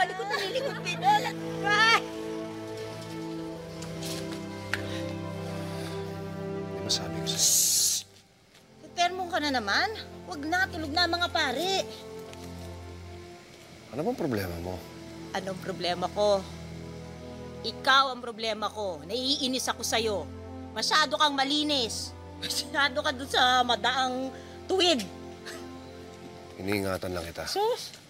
tumalikod, nalilikod din. Ay! Di ba sabi ko sa'yo? Termo ka na naman. Huwag na, tulog na mga pare. Ano bang problema mo? Anong problema ko? Ikaw ang problema ko. Naiinis ako sa'yo. Masyado kang malinis. Masyado ka dun sa madaang tuwid. Iniingatan lang kita. Sus!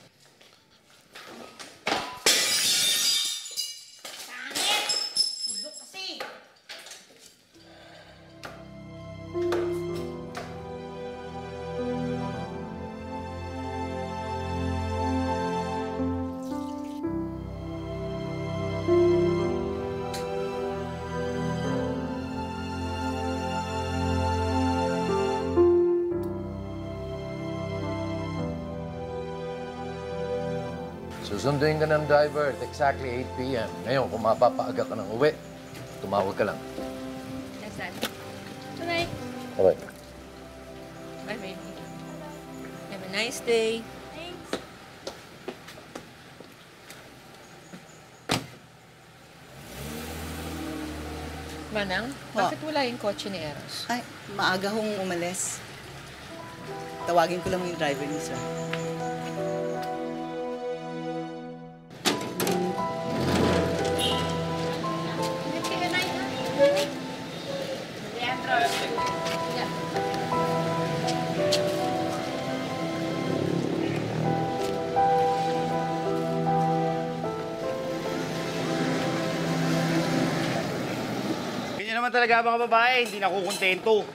Susunduin ka ng driver at exactly 8 p.m. Ngayon, kung mapapaaga ka ng uwi, tumawag ka lang. Nasaan? Bye. Okay. Bye, baby. Have a nice day. Manang, bakit wala yung kotse ni Eros? Ay, maaga hong umalis. Tawagin ko lang yung driver ni sir. Naman talaga mga babae, hindi nakukontento.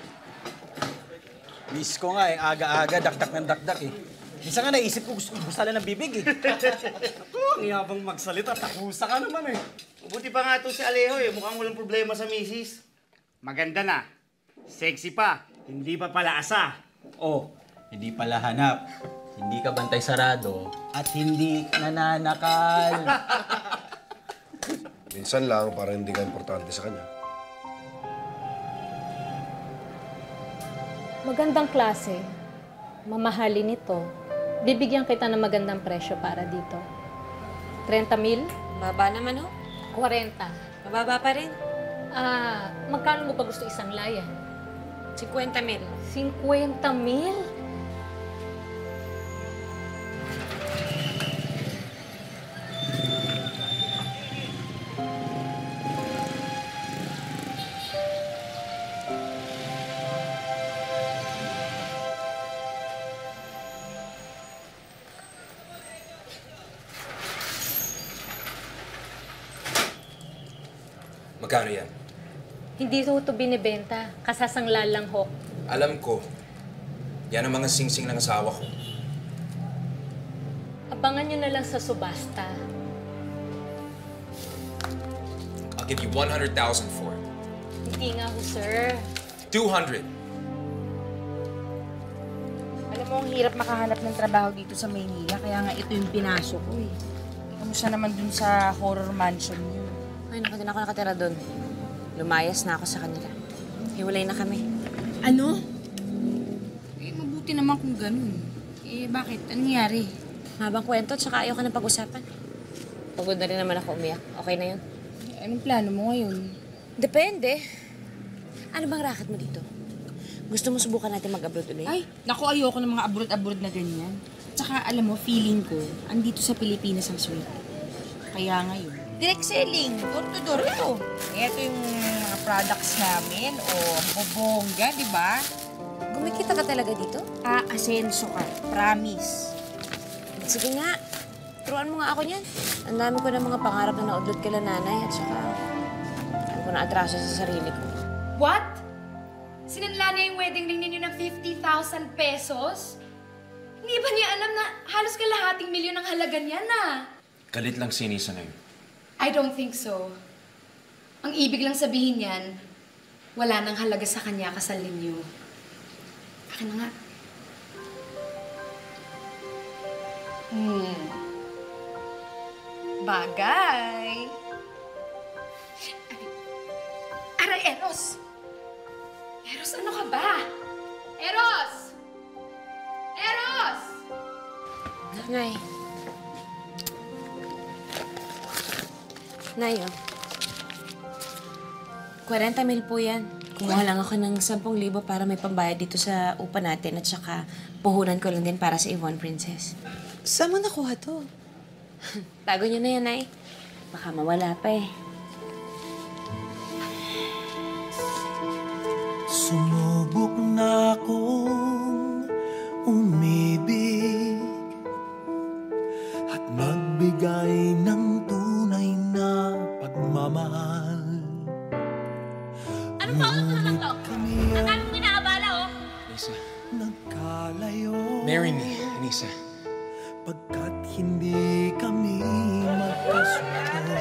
Miss ko nga eh, aga-aga, dakdak ng dakdak eh. Minsan nga naisip ko gusto ko ng bibig eh. Ang yabang magsalita, takusa ka naman eh. Buti pa nga to si Alejo eh, mukhang walang problema sa misis. Maganda na, sexy pa, hindi pa pala asa. Oh, hindi pala hanap. Hindi ka bantay sarado at hindi nananakal. Minsan lang para hindi ka importante sa kanya. Magandang klase. Mamahalin ito. Bibigyan kita ng magandang presyo para dito. 30 mil? Baba naman, oh. 40. Mababa pa rin. Ah, magkano mo ba gusto isang layan? 50 mil. 50 mil? Magkano yan? Hindi ko ito binibenta. Kasasangla lang ho. Alam ko. Yan ang mga singsing ng asawa ko. Abangan nyo na lang sa subasta. I'll give you 100,000 for it. Hindi nga ho, sir. 200. Alam mo, ang hirap makahanap ng trabaho dito sa Maynila, kaya nga ito yung pinasok ko eh. Kamusta naman dun sa horror mansion niyo? Ay, naku, din ako nakatira doon. Lumayas na ako sa kanila. Hiwalay na kami. Ano? Eh, mabuti naman kung ganun. Eh, bakit? Anong nangyari? Habang kwento, tsaka ayaw ka na pag-usapan. Pagod na rin naman ako umiyak. Okay na yun? Eh, anong plano mo ngayon? Depende. Ano bang racket mo dito? Gusto mo subukan natin mag-abroad ulit? Ay, naku, ayoko ng mga abroad-abroad na ganyan. Tsaka, alam mo, feeling ko, andito sa Pilipinas ang sweet. Kaya ngayon, direct selling, door to door, ito. Ito yung mga products namin, o bobongga, di ba? Gumikita ka talaga dito? Aasenso ka, promise. Sige nga. Turuan mo nga ako niyan. Ang dami ko ng mga pangarap na naudlot kila nanay at saka ano ko na atraso sa sarili ko. What? Sinanla niya yung wedding ring ninyo ng 50,000 pesos? Hindi ba niya alam na halos kalahating milyon ang halaga niya na? Galit lang si Nisa na yun. I don't think so. Ang ibig lang sabihin niyan, wala nang halaga sa kanya kasal ninyo. Akin na nga. Hmm. Bagay. Ay. Aray, Eros! Eros, ano ka ba? Eros! Eros! Nay, Nayo. 40 mil po yan. Kumuha lang ako ng 10,000 para may pambayad dito sa upa natin at saka puhunan ko lang din para sa Yvonne Princess. Saan mo nakuha to? Tago niyo na yan, Nay. Baka mawala pa eh. Marry me, Anissa. Pagkat hindi kami magkasundo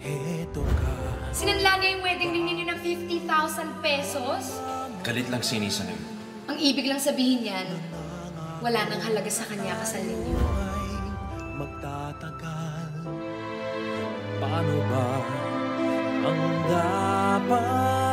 Heto ka Sinanla niya yung wedding ring ninyo ng 50,000 pesos? Galit lang si Anissa na yun. Ang ibig lang sabihin yan, wala nang halaga sa kanya kasal ninyo. magtatagal Paano ba ang dapat